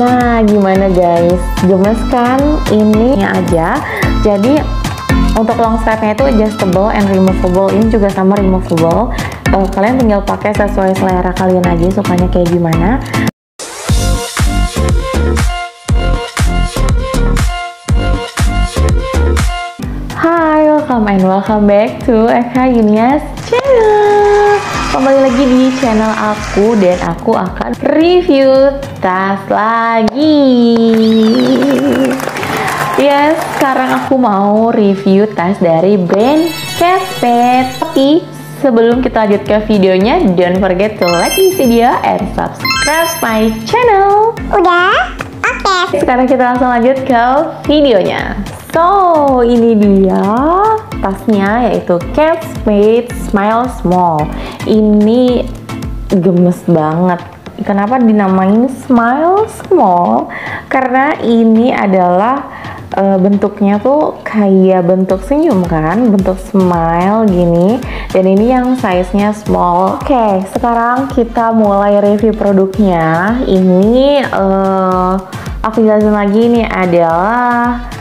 Nah, gimana guys? Gemes kan? Ini aja. Jadi untuk long strapnya itu adjustable and removable. Ini juga sama removable. Uh, kalian tinggal pakai sesuai selera kalian aja sukanya kayak gimana. Hai, welcome and welcome back to Eka Yunias channel Kembali lagi di channel aku dan aku akan review tas lagi Ya, sekarang aku mau review tas dari brand Catpet Tapi sebelum kita lanjut ke videonya Don't forget to like this video and subscribe my channel Udah? Oke. sekarang kita langsung lanjut ke videonya. So, ini dia tasnya yaitu Kate Spade Smile Small. Ini gemes banget. Kenapa dinamain Smile Small? Karena ini adalah uh, bentuknya tuh kayak bentuk senyum kan, bentuk smile gini. Dan ini yang size-nya small. Oke, sekarang kita mulai review produknya. Ini uh, aku jelasin lagi ini adalah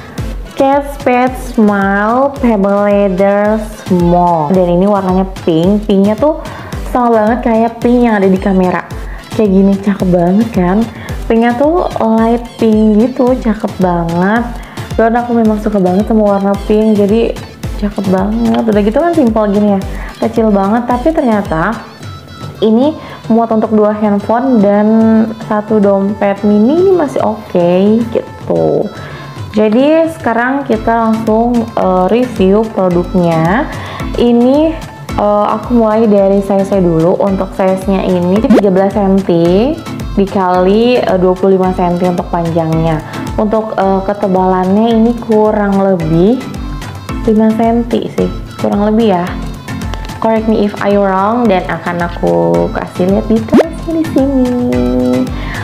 Kate Spade Smile Pebble Leather Small. Dan ini warnanya pink. Pinknya tuh sama banget kayak pink yang ada di kamera. Kayak gini cakep banget kan? Pinknya tuh light pink gitu cakep banget. Dan aku memang suka banget sama warna pink jadi cakep banget. Udah gitu kan simpel gini ya? Kecil banget tapi ternyata ini muat untuk dua handphone dan satu dompet mini ini masih oke okay, gitu jadi sekarang kita langsung uh, review produknya. Ini uh, aku mulai dari size saya dulu. Untuk size nya ini 13 cm dikali uh, 25 cm untuk panjangnya. Untuk uh, ketebalannya ini kurang lebih 5 cm sih. Kurang lebih ya. Correct me if I wrong dan akan aku kasih lihat detailnya di sini.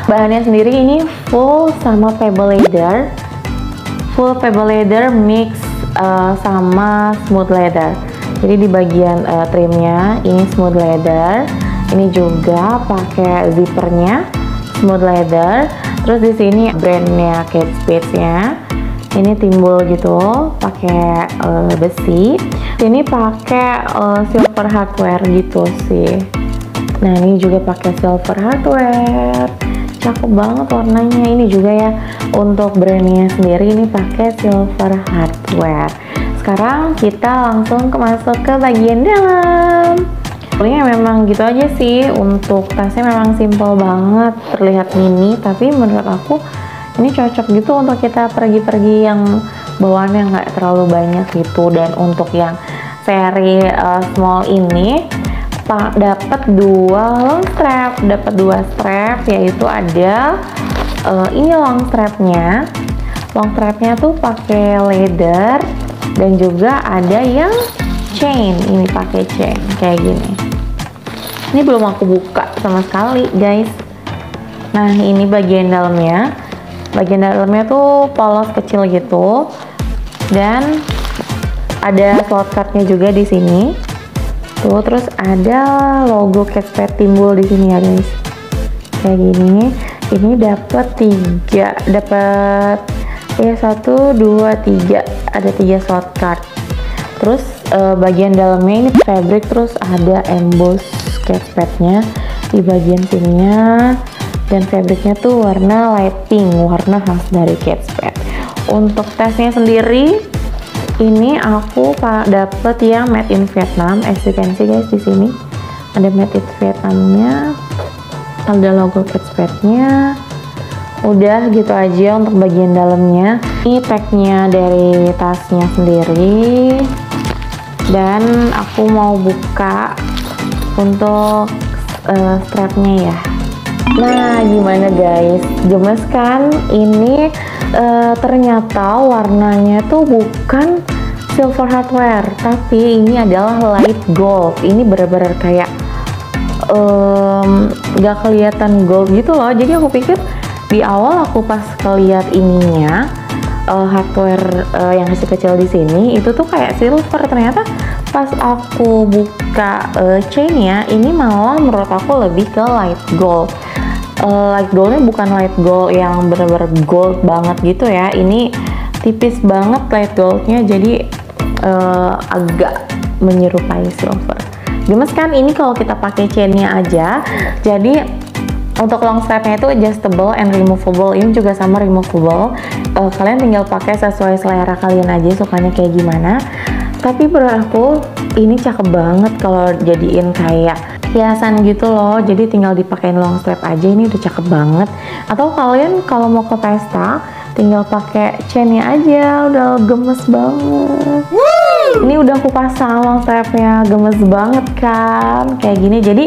Bahannya sendiri ini full sama pebble leather, full pebble leather mix uh, sama smooth leather. Jadi di bagian uh, trimnya ini smooth leather, ini juga pakai zippernya smooth leather. Terus di sini brandnya Kate Spade-nya. Ini timbul gitu pakai uh, besi. Ini pakai uh, silver hardware gitu sih. Nah ini juga pakai silver hardware cakep banget warnanya. Ini juga ya untuk brandnya sendiri ini pakai silver hardware. Sekarang kita langsung ke masuk ke bagian dalam. Pokoknya memang gitu aja sih untuk tasnya memang simple banget terlihat mini tapi menurut aku ini cocok gitu untuk kita pergi-pergi yang bawaannya nggak terlalu banyak gitu. Dan untuk yang seri uh, small ini dapat dua long strap. Dapat dua strap yaitu ada uh, ini long strapnya. Long strapnya tuh pakai leather dan juga ada yang chain. Ini pakai chain kayak gini. Ini belum aku buka sama sekali guys. Nah ini bagian dalamnya. Bagian dalamnya tuh polos kecil gitu. Dan ada slot cardnya juga di sini tuh terus ada logo Catspad timbul di sini ya guys. Kayak gini. Ini dapat tiga dapat ya satu dua tiga. Ada tiga slot card. Terus uh, bagian dalamnya ini fabric terus ada emboss Catspadnya di bagian sininya. Dan fabricnya tuh warna light pink warna khas dari Kate Spade untuk tasnya sendiri ini aku dapet yang made in Vietnam. As you can see guys di sini. Ada made in Vietnamnya ada logo Kate Spade nya udah gitu aja untuk bagian dalamnya. Ini tagnya dari tasnya sendiri. Dan aku mau buka untuk uh, strapnya ya. Nah, gimana guys? Gemes kan? Ini uh, ternyata warnanya tuh bukan silver hardware, tapi ini adalah light gold. Ini bener-bener kayak um, gak kelihatan gold gitu loh. Jadi aku pikir di awal aku pas keliat ininya uh, hardware uh, yang kecil-kecil di sini itu tuh kayak silver. Ternyata pas aku buka uh, chainnya ini malah menurut aku lebih ke light gold light goldnya bukan light gold yang bener-bener gold banget gitu ya. Ini tipis banget light goldnya jadi uh, agak menyerupai silver. Gemes kan? Ini kalau kita pakai chainnya aja jadi untuk long strapnya itu adjustable and removable. Ini juga sama removable. Uh, kalian tinggal pakai sesuai selera kalian aja sukanya kayak gimana. Tapi menurut aku ini cakep banget kalau jadiin kayak hiasan gitu loh. Jadi tinggal dipakein long strap aja ini udah cakep banget. Atau kalian kalau mau ke pesta tinggal pakai chainnya aja udah gemes banget. Ini udah aku pasang long strapnya gemes banget kan? Kayak gini. Jadi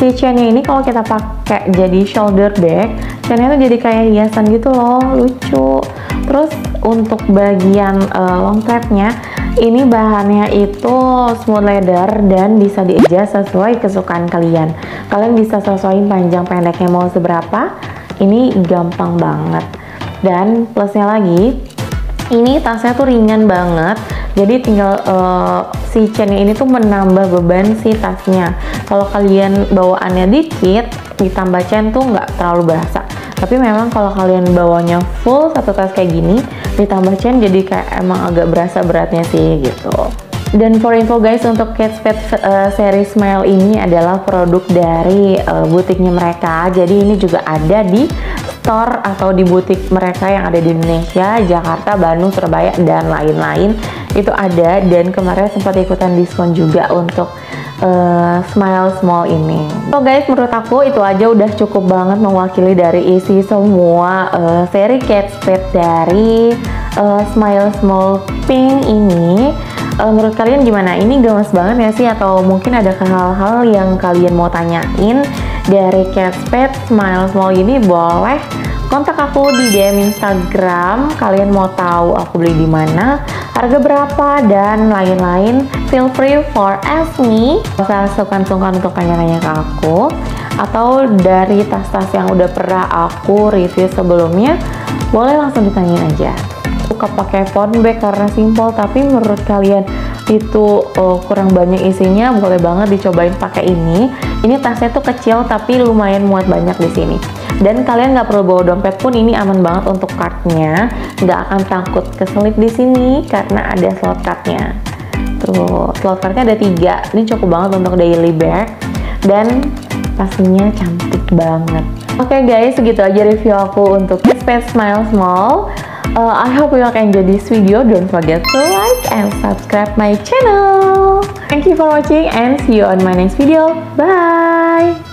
si chainnya ini kalau kita pakai jadi shoulder bag chainnya tuh jadi kayak hiasan gitu loh lucu. Terus untuk bagian uh, long strapnya ini bahannya itu smooth leather dan bisa di-adjust sesuai kesukaan kalian. Kalian bisa sesuaiin panjang pendeknya mau seberapa. Ini gampang banget. Dan plusnya lagi ini tasnya tuh ringan banget. Jadi tinggal uh, si chainnya ini tuh menambah beban si tasnya. Kalau kalian bawaannya dikit ditambah chain tuh nggak terlalu berasa tapi memang kalau kalian bawanya full satu tas kayak gini ditambah chain jadi kayak emang agak berasa beratnya sih gitu dan for info guys, untuk Kate Spade uh, seri Smile ini adalah produk dari uh, butiknya mereka. Jadi ini juga ada di store atau di butik mereka yang ada di Indonesia, Jakarta, Bandung, Surabaya, dan lain-lain. Itu ada dan kemarin sempat ikutan diskon juga untuk uh, Smile Small ini. So guys, menurut aku itu aja udah cukup banget mewakili dari isi semua uh, seri Kate Spade dari uh, Smile Small Pink ini uh, menurut kalian gimana? Ini gemes banget ya sih? Atau mungkin ada hal-hal yang kalian mau tanyain dari Catspad Smile Small ini boleh kontak aku di DM Instagram. Kalian mau tahu aku beli di mana, harga berapa dan lain-lain. Feel free for ask me. Bisa sungkan-sungkan untuk tanya-tanya ke aku atau dari tas-tas yang udah pernah aku review sebelumnya, boleh langsung ditanyain aja suka pakai phone bag karena simple tapi menurut kalian itu uh, kurang banyak isinya boleh banget dicobain pakai ini ini tasnya tuh kecil tapi lumayan muat banyak di sini dan kalian nggak perlu bawa dompet pun ini aman banget untuk kartnya nggak akan takut keselip di sini karena ada slot cardnya tuh slot cardnya ada tiga ini cukup banget untuk daily bag dan pastinya cantik banget oke okay guys segitu aja review aku untuk Space Smile Small Uh, I hope you all enjoy this video. Don't forget to like and subscribe my channel. Thank you for watching and see you on my next video. Bye!